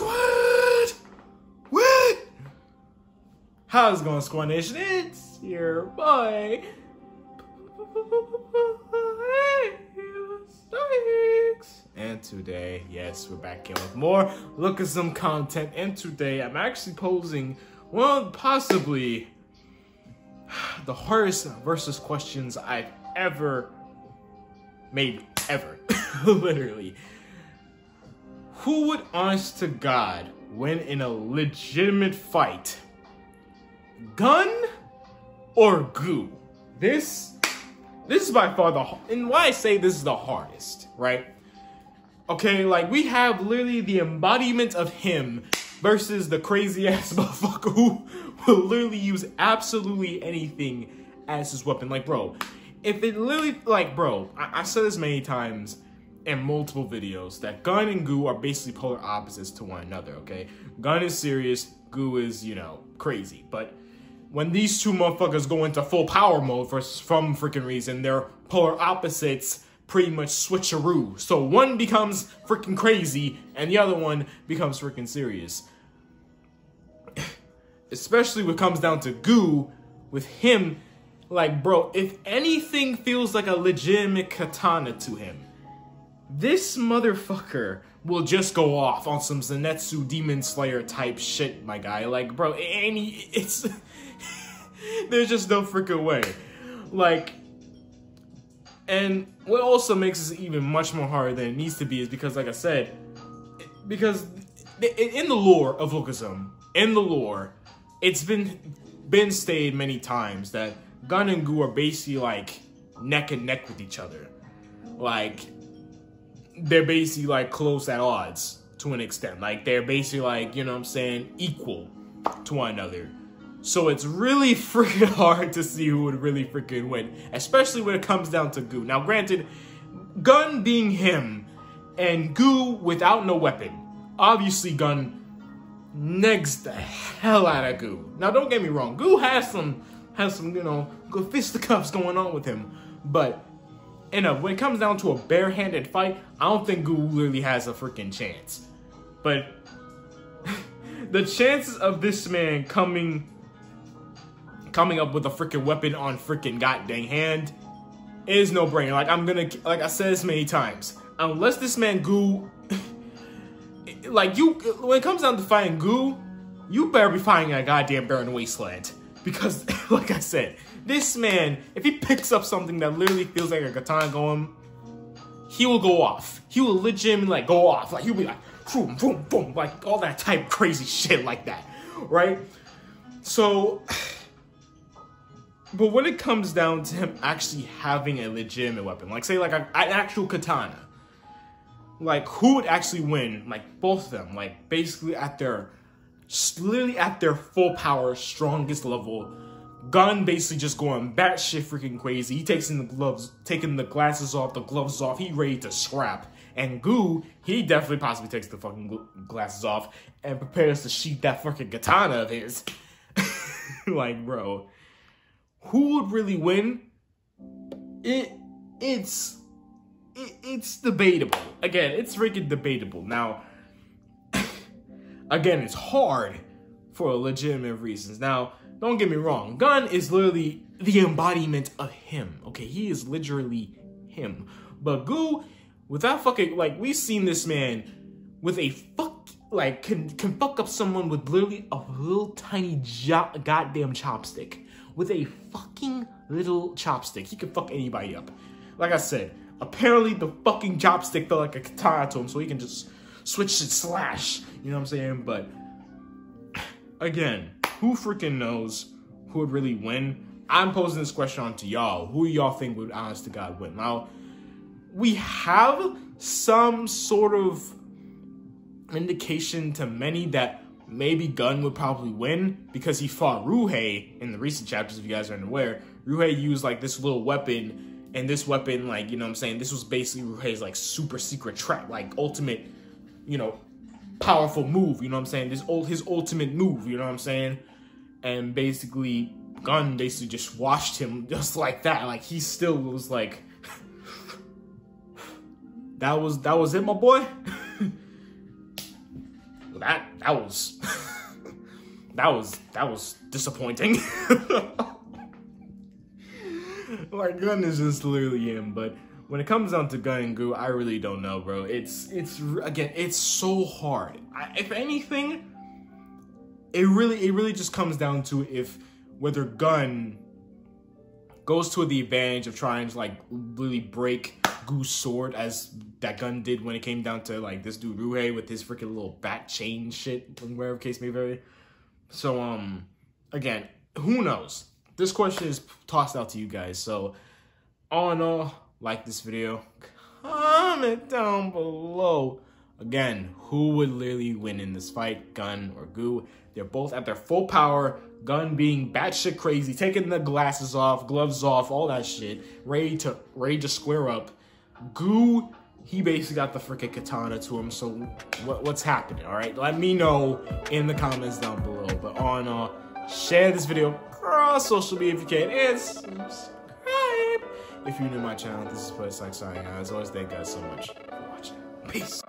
Squad! What? How's it going, Squad Nation? It's your boy. And today, yes, we're back in with more Lookism content. And today, I'm actually posing, well, possibly the hardest versus questions I've ever made, ever, literally. Who would, honest to God, win in a legitimate fight? Gun or goo? This, this is by far the, and why I say this is the hardest, right? Okay, like we have literally the embodiment of him versus the crazy ass motherfucker who will literally use absolutely anything as his weapon. Like, bro, if it literally, like, bro, I, I said this many times in multiple videos that Gun and Goo are basically polar opposites to one another, okay? Gun is serious, Goo is, you know, crazy. But when these two motherfuckers go into full power mode for some freaking reason, they're polar opposites pretty much switcheroo. So one becomes freaking crazy and the other one becomes freaking serious. Especially when it comes down to Goo, with him, like, bro, if anything feels like a legitimate katana to him, this motherfucker will just go off on some Zenitsu Demon Slayer type shit, my guy. Like, bro, any, it's, there's just no freaking way. Like, and what also makes this even much more harder than it needs to be is because, like I said, because in the lore of Lookism, in the lore, it's been been stated many times that Gun and Goo are basically like neck and neck with each other. Like they're basically like close at odds to an extent. Like they're basically like, you know what I'm saying, equal to one another. So it's really freaking hard to see who would really freaking win, especially when it comes down to Goo. Now, granted, Gun being him and Goo without no weapon, obviously Gun negs the hell out of Goo. Now, don't get me wrong, Goo has some has some you know good fisticuffs going on with him, but in a uh, when it comes down to a barehanded fight, I don't think Goo really has a freaking chance. But the chances of this man coming coming up with a freaking weapon on freaking goddamn hand is no brainer. Like I'm gonna, like I said this many times, unless this man Goo, like you, when it comes down to fighting Goo, you better be fighting a goddamn barren wasteland. Because, like I said, this man, if he picks up something that literally feels like a katana going, he will go off. He will legitimately like go off. Like he'll be like, boom, boom, boom, like all that type crazy shit like that, right? So. But when it comes down to him actually having a legitimate weapon, like say like an actual katana, like who would actually win? Like both of them, like basically at their, literally at their full power, strongest level. Gun basically just going batshit freaking crazy. He takes in the gloves, taking the glasses off, the gloves off. He ready to scrap. And Goo, he definitely possibly takes the fucking glasses off and prepares to shoot that fucking katana of his. like, bro who would really win? It it's it, it's debatable. Again, it's freaking debatable. Now, again, it's hard for legitimate reasons. Now, don't get me wrong. Gun is literally the embodiment of him. Okay, he is literally him. But Goo, without fucking like we've seen this man with a fuck like can can fuck up someone with literally a little tiny goddamn chopstick with a fucking little chopstick. He can fuck anybody up. Like I said, apparently the fucking chopstick felt like a katana to him, so he can just switch and slash. You know what I'm saying? But again, who freaking knows who would really win? I'm posing this question on to y'all. Who y'all think would, honest to God, win? Now, we have some sort of indication to many that maybe Gun would probably win because he fought Ryuhei in the recent chapters, if you guys aren't aware. Ryuhei used like this little weapon, and this weapon, like, you know what I'm saying, this was basically Ryuhei's like super secret trap, like ultimate, you know, powerful move, you know what I'm saying? This old his ultimate move, you know what I'm saying? And basically Gun basically just washed him just like that. Like he still was like that was that was it, my boy. that that was that was that was disappointing. like Gun is just literally him, but when it comes down to Gun and Goo, I really don't know, bro. It's it's again, it's so hard. I, if anything, it really it really just comes down to if whether Gun goes to the advantage of trying to like really break Goo's sword as that gun did when it came down to like this dude Ryuhei with his freaking little bat chain shit, and wherever case may vary. So um again, who knows? This question is tossed out to you guys. So all in all, like this video, comment down below. Again, who would literally win in this fight, Gun or Goo? They're both at their full power. Gun being batshit crazy, taking the glasses off, gloves off, all that shit, ready to ready to square up. Goo, he basically got the freaking katana to him. So what, what's happening? All right, let me know in the comments down below. But on uh, share this video across social media if you can, and if you're new to my channel. This is Playa Syke signing out. As always, thank you guys so much for watching. Peace.